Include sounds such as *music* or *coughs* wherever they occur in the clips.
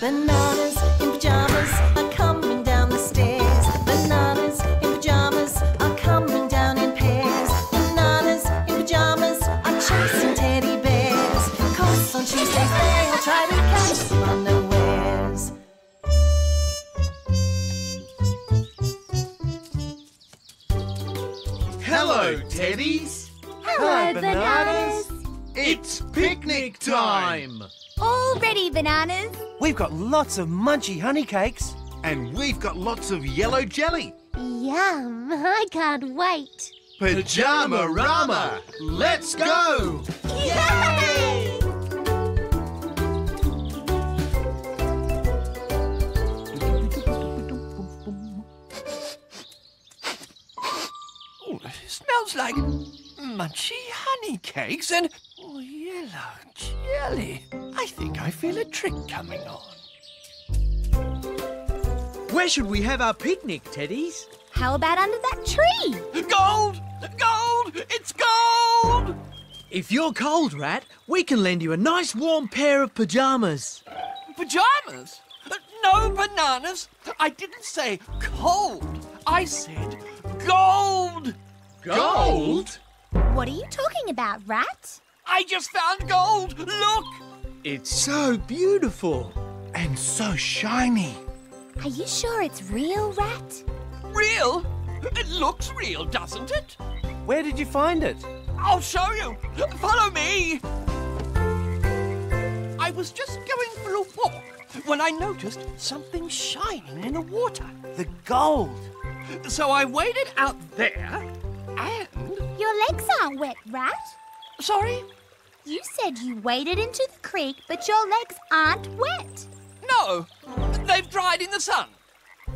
Bananas in pajamas are coming down the stairs. Bananas in pajamas are coming down in pairs. Bananas in pajamas are chasing teddy bears. Cause on Tuesdays they'll try to catch some unawares. Hello, Teddies. Hello, bananas. It's picnic time. All ready, bananas. We've got lots of munchy honey cakes. And we've got lots of yellow jelly. Yum, *laughs* I can't wait. Pajama Rama. Let's go. Yay! *laughs* Oh, it smells like munchy honey cakes and yellow jelly. I think I feel a trick coming on. Where should we have our picnic, Teddies? How about under that tree? Gold! Gold! It's gold! If you're cold, Rat, we can lend you a nice warm pair of pajamas. Pajamas? Uh, No bananas. I didn't say cold. I said gold. Gold? What are you talking about, Rat? I just found gold. Look. It's so beautiful. And so shiny. Are you sure it's real, Rat? Real? It looks real, doesn't it? Where did you find it? I'll show you. Follow me. I was just going for a walk when I noticed something shining in the water. The gold. So I waded out there and. Your legs aren't wet, Rat. Sorry? You said you waded into the creek, but your legs aren't wet. No, they've dried in the sun.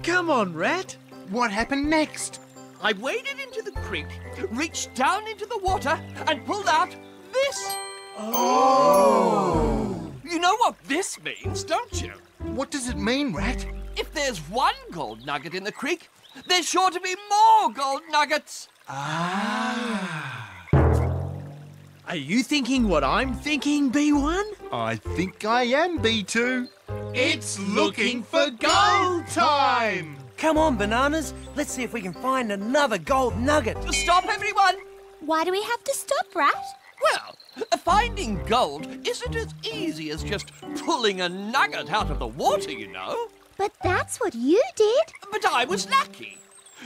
Come on, Rat. What happened next? I waded into the creek, reached down into the water, and pulled out this. Oh! You know what this means, don't you? What does it mean, Rat? If there's one gold nugget in the creek, there's sure to be more gold nuggets. Ah. Are you thinking what I'm thinking, B1? I think I am, B2. It's looking for gold time! Come on, bananas. Let's see if we can find another gold nugget. Stop, everyone! Why do we have to stop, Rat? Well, finding gold isn't as easy as just pulling a nugget out of the water, you know. But that's what you did. But I was lucky.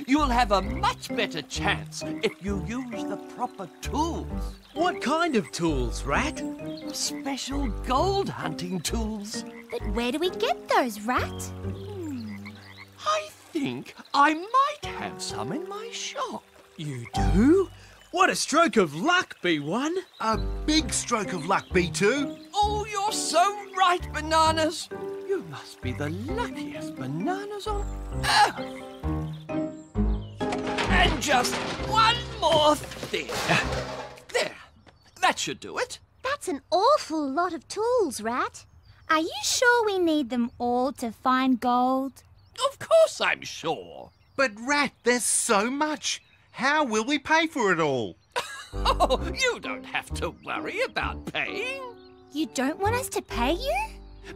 You'll have a much better chance if you use the proper tools. What kind of tools, Rat? Special gold hunting tools. But where do we get those, Rat? Hmm. I think I might have some in my shop. You do? What a stroke of luck, B1. A big stroke of luck, B2. Oh, you're so right, Bananas. You must be the luckiest bananas on earth. And just one more thing. There. That should do it. That's an awful lot of tools, Rat. Are you sure we need them all to find gold? Of course I'm sure. But, Rat, there's so much. How will we pay for it all? *laughs* Oh, you don't have to worry about paying. You don't want us to pay you?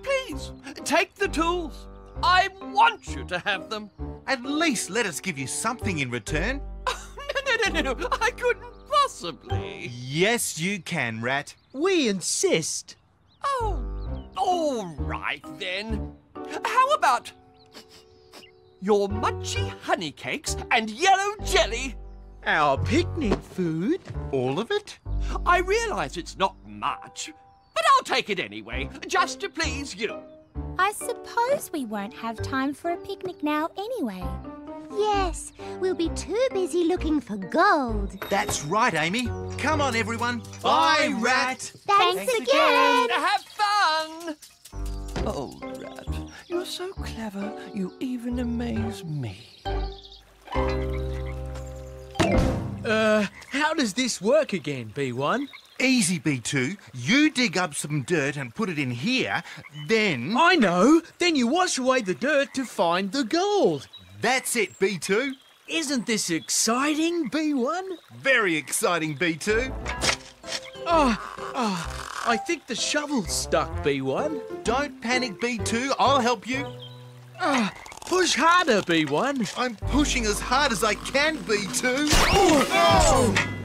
Please, take the tools. I want you to have them. At least let us give you something in return. *laughs* No, no, no, no, no. I couldn't possibly. Yes, you can, Rat. We insist. Oh, all right then. How about your munchy honey cakes and yellow jelly? Our picnic food? All of it? I realise it's not much, but I'll take it anyway, just to please you. I suppose we won't have time for a picnic now anyway. Yes, we'll be too busy looking for gold. That's right, Amy. Come on, everyone. Bye, Rat. Thanks, again. Have fun! Oh, Rat, you're so clever, you even amaze me. Uh, how does this work again, B1? Easy, B2. You dig up some dirt and put it in here, then... I know. Then you wash away the dirt to find the gold. That's it, B2. Isn't this exciting, B1? Very exciting, B2. Oh, ah, oh, ah, I think the shovel's stuck, B1. Don't panic, B2. I'll help you. Ah, push harder, B1. I'm pushing as hard as I can, B2.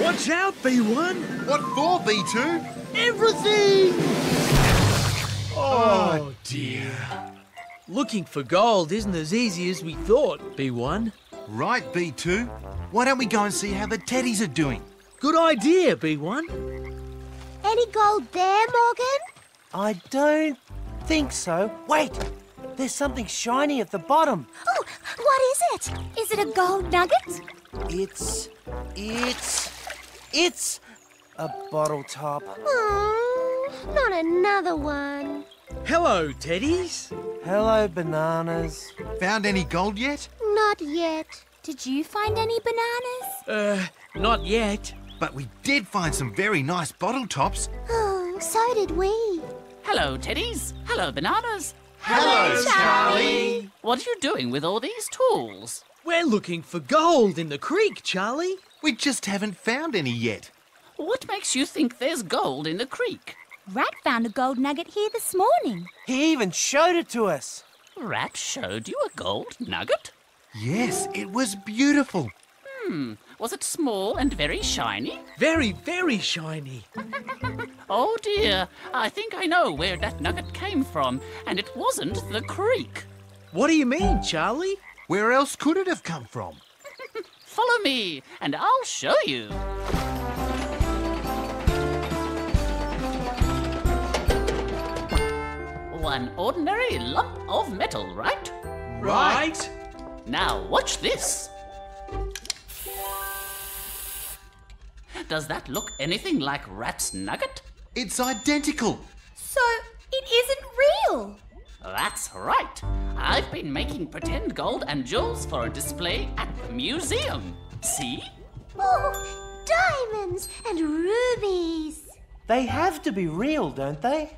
Watch out, B1. What for, B2? Everything! Oh, oh, dear. Looking for gold isn't as easy as we thought, B1. Right, B2. Why don't we go and see how the teddies are doing? Good idea, B1. Any gold there, Morgan? I don't think so. Wait, there's something shiny at the bottom. Oh, what is it? Is it a gold nugget? It's. It's. It's. a bottle top. Oh, not another one. Hello, Teddies. Hello, bananas. Found any gold yet? Not yet. Did you find any bananas? Uh, not yet. But we did find some very nice bottle tops. Oh, so did we. Hello, Teddies. Hello, Bananas. Hello, Charlie. What are you doing with all these tools? We're looking for gold in the creek, Charlie. We just haven't found any yet. What makes you think there's gold in the creek? Rat found a gold nugget here this morning. He even showed it to us. Rat showed you a gold nugget? Yes, it was beautiful. Hmm, was it small and very shiny? Very, very shiny. *laughs* Oh dear, I think I know where that nugget came from, and it wasn't the creek. What do you mean, Charlie? Where else could it have come from? Follow me, and I'll show you. One ordinary lump of metal, right? Right. Now watch this. Does that look anything like Rat's nugget? It's identical. So it isn't real. That's right. I've been making pretend gold and jewels for a display at the museum. See? Oh, diamonds and rubies. They have to be real, don't they?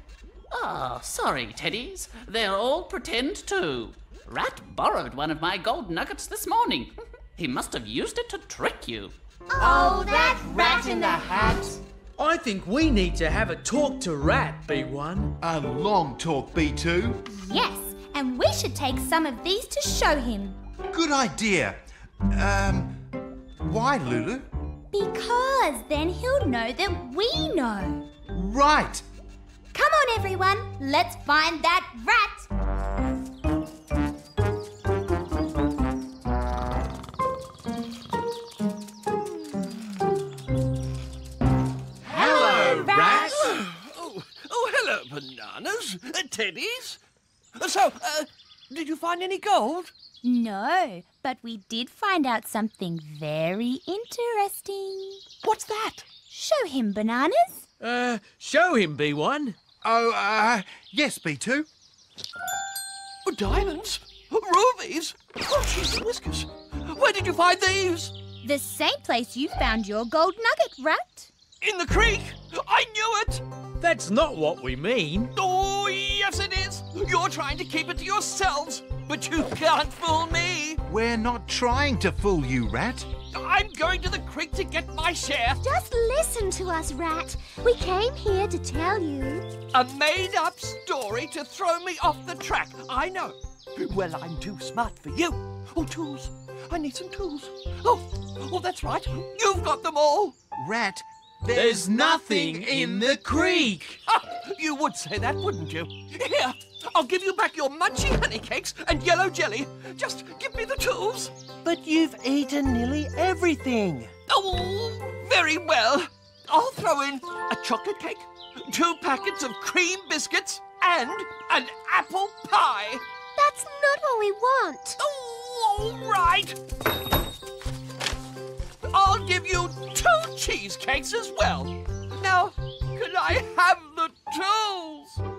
Ah, sorry, Teddies. They're all pretend too. Rat borrowed one of my gold nuggets this morning. *laughs* he must have used it to trick you. Oh, that rat in the hat. I think we need to have a talk to Rat, B1. A long talk, B2. Yes, and we should take some of these to show him. Good idea. Um, why, Lulu? Because then he'll know that we know. Right. Come on, everyone, let's find that rat. Bananas. Uh, teddies. Uh, So, uh, did you find any gold? No, but we did find out something very interesting. What's that? Show him bananas. Uh, show him, B1. Oh, uh, yes, B2. Oh, diamonds? Rubies? Oh, cheese and whiskers. Where did you find these? The same place you found your gold nugget, Rat. In the creek? I knew it! That's not what we mean. Oh, yes, it is! You're trying to keep it to yourselves, but you can't fool me! We're not trying to fool you, Rat. I'm going to the creek to get my share. Just listen to us, Rat. We came here to tell you. A made up story to throw me off the track. I know. Well, I'm too smart for you. Oh, tools. I need some tools. Oh, oh, that's right. You've got them all. Rat, There's nothing in the creek. Ah, *laughs* you would say that, wouldn't you? Here, I'll give you back your munchy honey cakes and yellow jelly. Just give me the tools. But you've eaten nearly everything. Oh, very well. I'll throw in a chocolate cake, two packets of cream biscuits, and an apple pie. That's not what we want. Oh, all right. I'll give you two cheesecakes as well. Now, can I have the tools?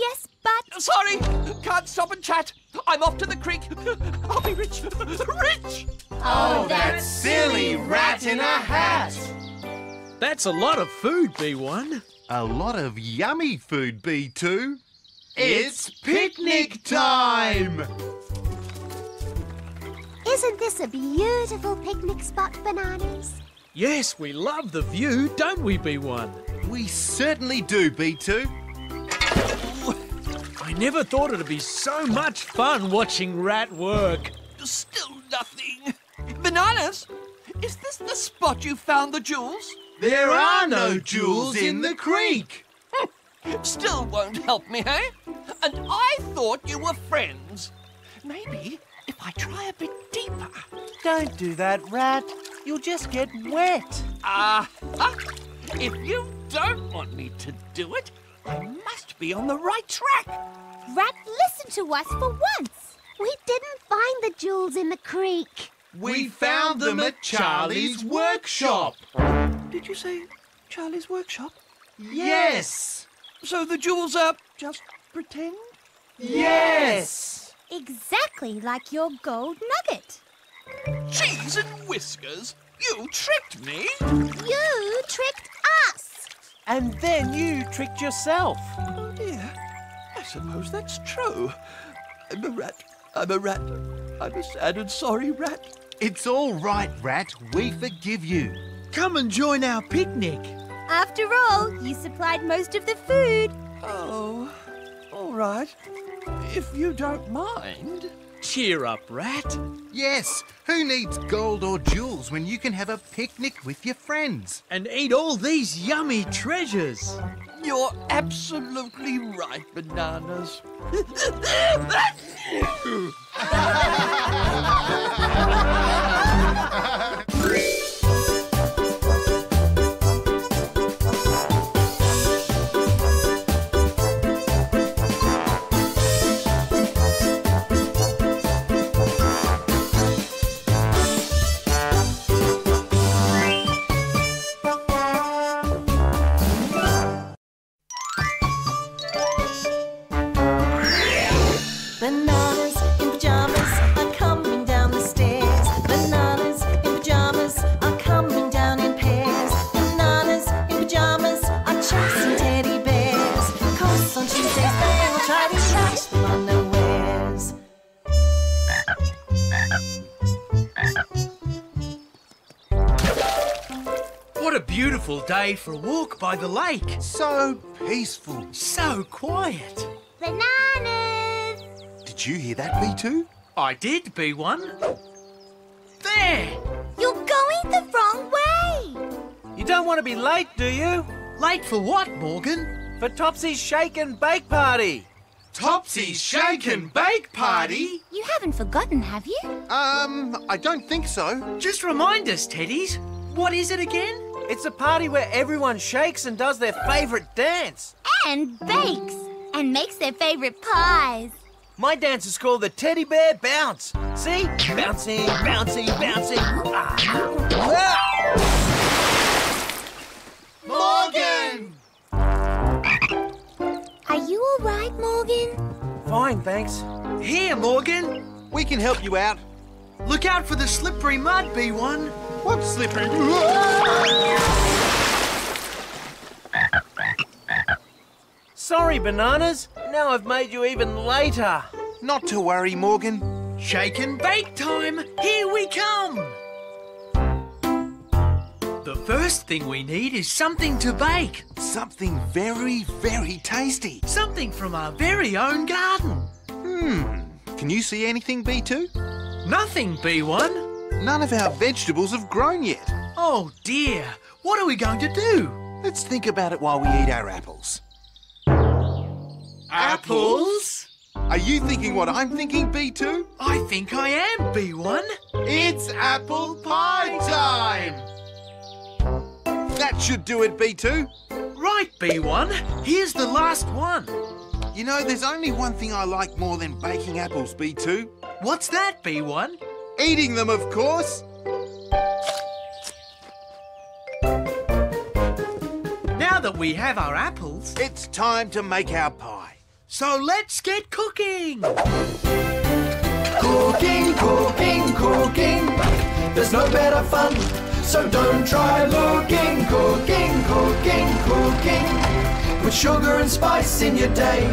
Yes, but Sorry, can't stop and chat. I'm off to the creek. I'll be rich. Rich! Oh, that silly rat in a hat. That's a lot of food, B1. A lot of yummy food, B2. It's picnic time! Isn't this a beautiful picnic spot, Bananas? Yes, we love the view, don't we, B1? We certainly do, B2. I never thought it'd be so much fun watching Rat work. Still nothing. Bananas, is this the spot you found the jewels? There are no jewels in the creek. Still won't help me, eh? And I thought you were friends. Maybe if I try a bit deeper. Don't do that, Rat. You'll just get wet. Ah, if you don't want me to do it, I must be on the right track. Rat, listen to us for once. We didn't find the jewels in the creek. We found them at Charlie's workshop. Did you say Charlie's workshop? Yes. So the jewels are just pretend? Yes. Exactly like your gold nugget. Cheese and whiskers? You tricked me? You tricked us. And then you tricked yourself. Oh dear. I suppose that's true. I'm a rat. I'm a rat. I'm a sad and sorry rat. It's all right, Rat. We forgive you. Come and join our picnic. After all, you supplied most of the food. Oh, all right. If you don't mind. Cheer up, Rat. Yes. Who needs gold or jewels when you can have a picnic with your friends? And eat all these yummy treasures. You're absolutely right, Bananas. *laughs* Bananas in pajamas are coming down the stairs. Bananas in pajamas are coming down in pairs. Bananas in pajamas are chasing teddy bears. Cause on Tuesdays they will try to catch them unawares. What a beautiful day for a walk by the lake. So peaceful. So quiet. Bananas! Did you hear that, B2? I did, B1. There! You're going the wrong way. You don't want to be late, do you? Late for what, Morgan? For Topsy's shake and bake party. Topsy's Shake and Bake Party? You haven't forgotten, have you? Um, I don't think so. Just remind us, Teddies. What is it again? It's a party where everyone shakes and does their favourite dance. And bakes. And makes their favorite pies. My dance is called the Teddy Bear Bounce. See? Bouncing, bouncing, bouncing. Ah. Ah. Morgan! Are you all right, Morgan? Fine, thanks. Here, Morgan. We can help you out. Look out for the slippery mud, B1. What's slippery? Sorry, Bananas. Now I've made you even later. Not to worry, Morgan. Shake and bake time. Here we come. The first thing we need is something to bake. Something very, very tasty. Something from our very own garden. Hmm. Can you see anything, B2? Nothing, B1. None of our vegetables have grown yet. Oh dear. What are we going to do? Let's think about it while we eat our apples. Apples? Are you thinking what I'm thinking, B2? I think I am, B1. It's apple pie time! That should do it, B2. Right, B1. Here's the last one. You know, there's only one thing I like more than baking apples, B2. What's that, B1? Eating them, of course. Now that we have our apples, It's time to make our pie. So let's get cooking. Cooking, cooking, cooking. There's no better fun, so don't try looking. Cooking, cooking, cooking. Put sugar and spice in your day.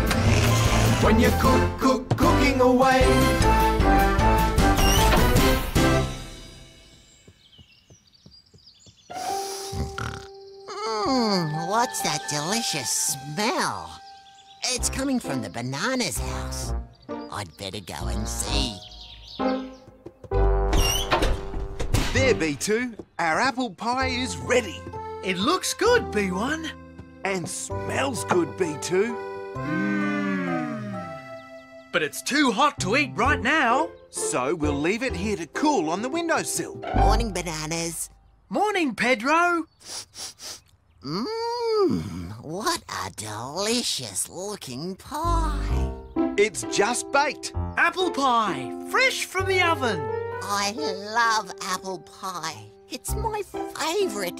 When you cook, cook, cooking away. Mmm, what's that delicious smell? It's coming from the bananas house. I'd better go and see. There, B2. Our apple pie is ready. It looks good, B1. And smells good, B2. Hmm. But it's too hot to eat right now. So we'll leave it here to cool on the windowsill. Morning, bananas. Morning, Pedro. Mmm, what a delicious looking pie. It's just baked. Apple pie, fresh from the oven. I love apple pie. It's my favourite.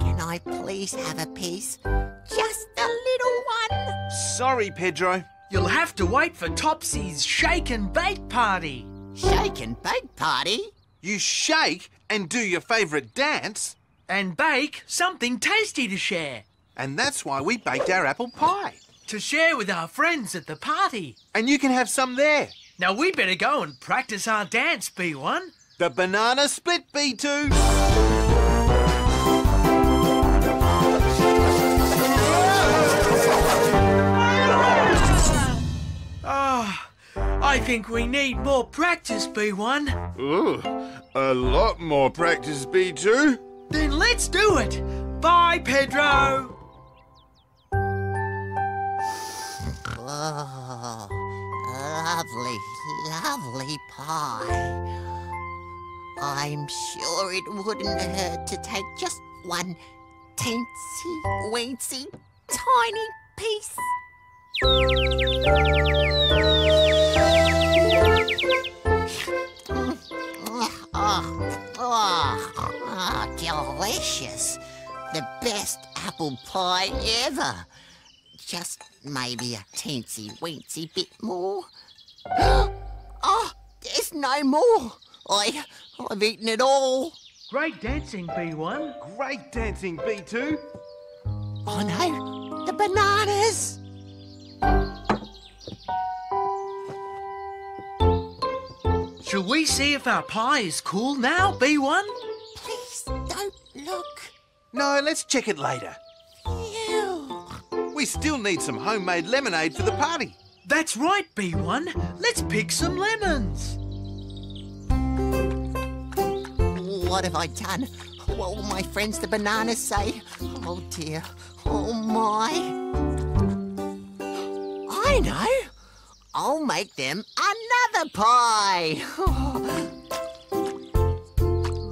Can I please have a piece? Just a little one. Sorry, Pedro. You'll have to wait for Topsy's shake and bake party. Shake and bake party? You shake and do your favourite dance. And bake something tasty to share. And that's why we baked our apple pie. To share with our friends at the party. And you can have some there. Now we better go and practice our dance, B1. The banana split, B2. Ah, I think we need more practice, B1. Ooh, a lot more practice, B2. Then let's do it. Bye, Pedro. Oh, lovely, lovely pie. I'm sure it wouldn't hurt to take just one teensy weensy tiny piece. Oh, oh, oh, delicious. The best apple pie ever. Just maybe a teensy weensy bit more. *gasps* oh, there's no more. I, I've eaten it all. Great dancing, B1. Great dancing, B2. Oh no, the bananas. Shall we see if our pie is cool now, B1? Please don't look. No, let's check it later. Ew. We still need some homemade lemonade for the party. That's right, B1. Let's pick some lemons. What have I done? What will my friends the bananas say? Oh dear. Oh my. I know. I'll make them another pie. *laughs*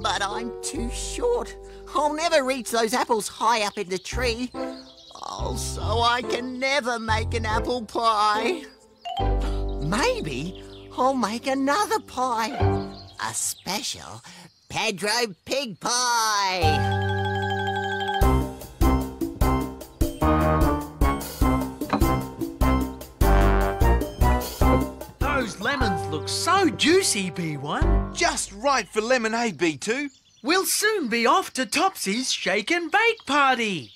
but I'm too short. I'll never reach those apples high up in the tree. Oh, so I can never make an apple pie. Maybe I'll make another pie. A special Pedro Pig Pie. Those lemons look so juicy, B1. Just right for lemonade, B2. We'll soon be off to Topsy's shake and bake party.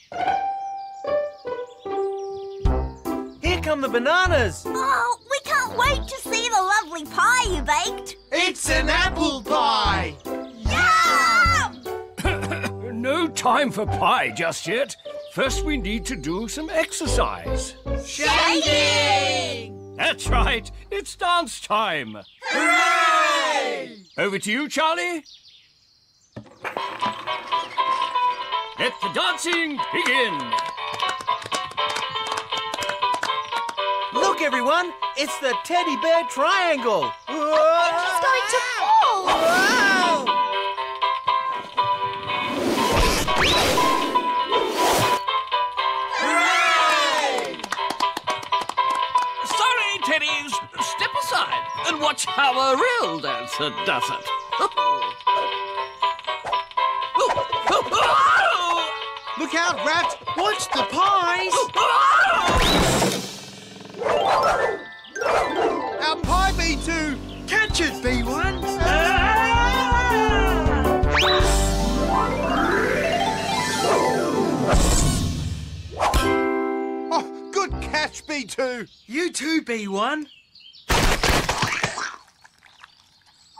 Here come the bananas. Oh, we can't wait to see the lovely pie you baked. It's an apple pie. Yum! *coughs* No time for pie just yet. First, we need to do some exercise. Shaking! That's right, it's dance time. Hooray! Over to you, Charlie. Let the dancing begin. Look, everyone, it's the teddy bear triangle. He's going to fall! Sorry, Teddies. Step aside and watch how a real dancer does it. Look out, Rat! Watch the pies. Our pie, B2! Catch it, B1. Oh, good catch, B2! You too, B1.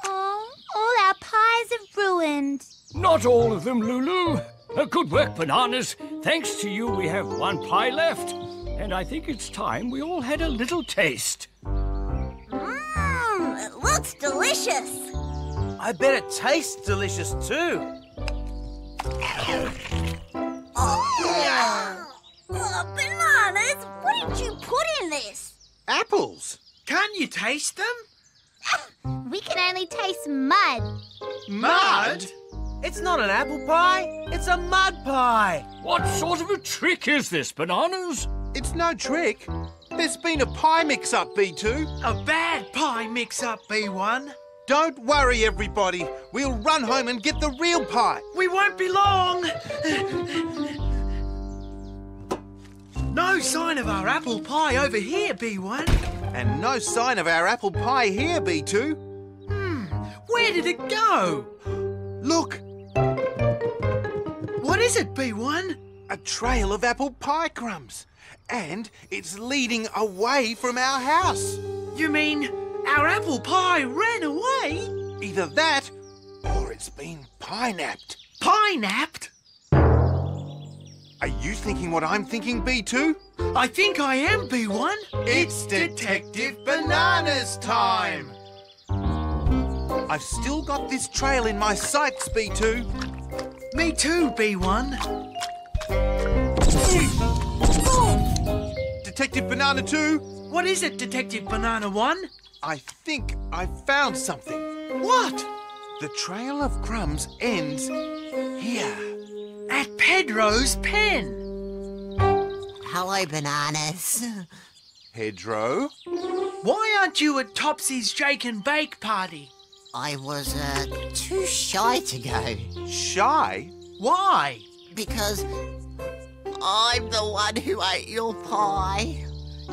Oh, all our pies are ruined. Not all of them, Lulu. Uh, good work, Bananas. Thanks to you, we have one pie left. And I think it's time we all had a little taste. Mmm, it looks delicious. I bet it tastes delicious too. Oh, oh, bananas, what did you put in this? Apples. Can't you taste them? *laughs* We can only taste mud. Mud? It's not an apple pie, it's a mud pie. What sort of a trick is this, Bananas? It's no trick. There's been a pie mix-up, B2. A bad pie mix-up, B1. Don't worry, everybody. We'll run home and get the real pie. We won't be long. No sign of our apple pie over here, B1. And no sign of our apple pie here, B2. Hmm, where did it go? Look, What is it, B1? a trail of apple pie crumbs. And it's leading away from our house. You mean our apple pie ran away? Either that, or it's been pie-napped. Pie-napped? Are you thinking what I'm thinking, B2? I think I am, B1. It's Detective Bananas time! I've still got this trail in my sights, B2. Me too, B1. Detective Banana 2, What is it, Detective Banana 1? I think I found something. What? The trail of crumbs ends here. At Pedro's pen. Hello, bananas. Pedro? Why aren't you at Topsy's Jake and Bake party? I was uh, too shy to go Shy? Why? because I'm the one who ate your pie.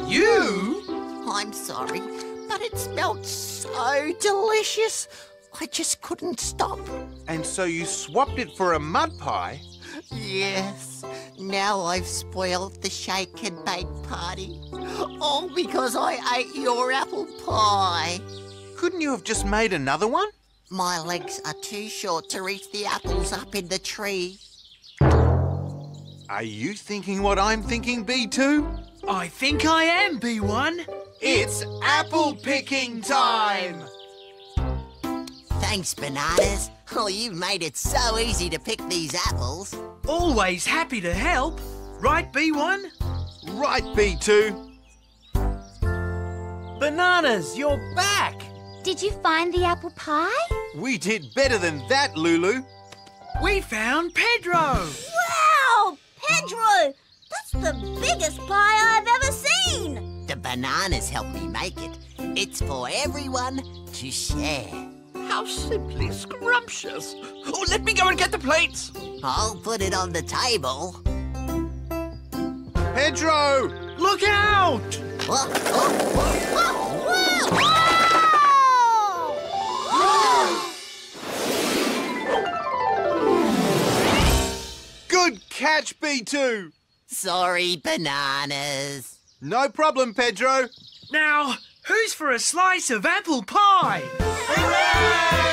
You? I'm sorry, but it smelled so delicious. I just couldn't stop. And so you swapped it for a mud pie? Yes, now I've spoiled the shake and bake party. All because I ate your apple pie. Couldn't you have just made another one? My legs are too short to reach the apples up in the tree. Are you thinking what I'm thinking, B2? I think I am, B1. It's apple picking time! Thanks, bananas. Oh, you've made it so easy to pick these apples. Always happy to help. Right, B1? Right, B2. Bananas, you're back. Did you find the apple pie? We did better than that, Lulu. We found Pedro. Wow, Pedro! That's the biggest pie I've ever seen. The bananas helped me make it. It's for everyone to share. How simply scrumptious. Oh, let me go and get the plates. I'll put it on the table. Pedro! Look out! Whoa, whoa, whoa, catch, B2! Sorry, bananas. No problem, Pedro. Now, who's for a slice of apple pie? Hooray!